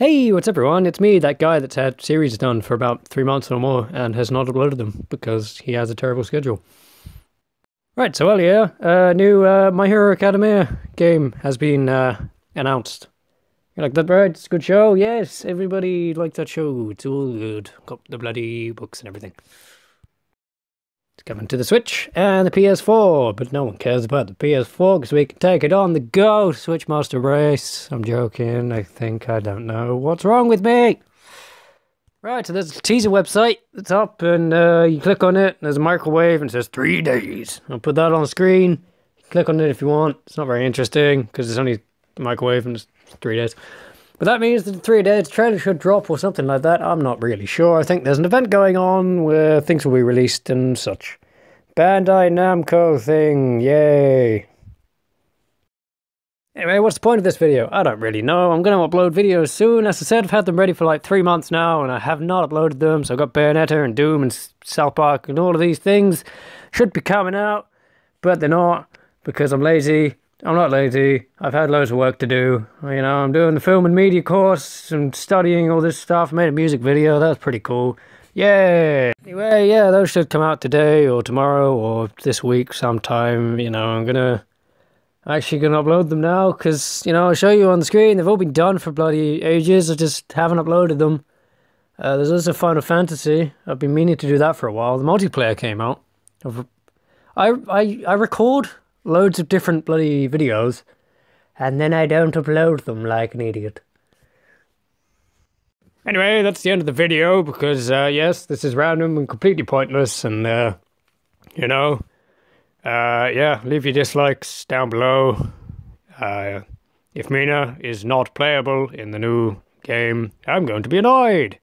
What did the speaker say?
Hey, what's up everyone? It's me, that guy that's had series done for about three months or more and has not uploaded them because he has a terrible schedule. Right, so earlier, a new uh, My Hero Academia game has been uh, announced. You like that, right? It's a good show. Yes, everybody liked that show. It's all good. Got the bloody books and everything. It's coming to the Switch and the PS4, but no one cares about the PS4 because we can take it on the go. Switch Master Race. I'm joking, I think. I don't know. What's wrong with me? Right, so there's a teaser website that's up, and uh, you click on it, and there's a microwave, and it says three days. I'll put that on the screen. Click on it if you want. It's not very interesting because it's only a microwave and it's three days. But that means that in three days, the trailer should drop or something like that. I'm not really sure. I think there's an event going on where things will be released and such. Bandai Namco thing, yay. Anyway, what's the point of this video? I don't really know. I'm going to upload videos soon. As I said, I've had them ready for like three months now, and I have not uploaded them. So I've got Bayonetta and Doom and South Park and all of these things. Should be coming out, but they're not because I'm lazy I'm not lazy. I've had loads of work to do. You know, I'm doing the film and media course and studying all this stuff. Made a music video. That's pretty cool. Yay! Anyway, yeah, those should come out today or tomorrow or this week sometime. You know, I'm gonna actually gonna upload them now because you know I'll show you on the screen. They've all been done for bloody ages. I just haven't uploaded them. Uh, there's also Final Fantasy. I've been meaning to do that for a while. The multiplayer came out. I I I record loads of different bloody videos, and then I don't upload them like an idiot. Anyway, that's the end of the video because, uh, yes, this is random and completely pointless, and, uh, you know, uh, yeah, leave your dislikes down below. Uh, if Mina is not playable in the new game, I'm going to be annoyed.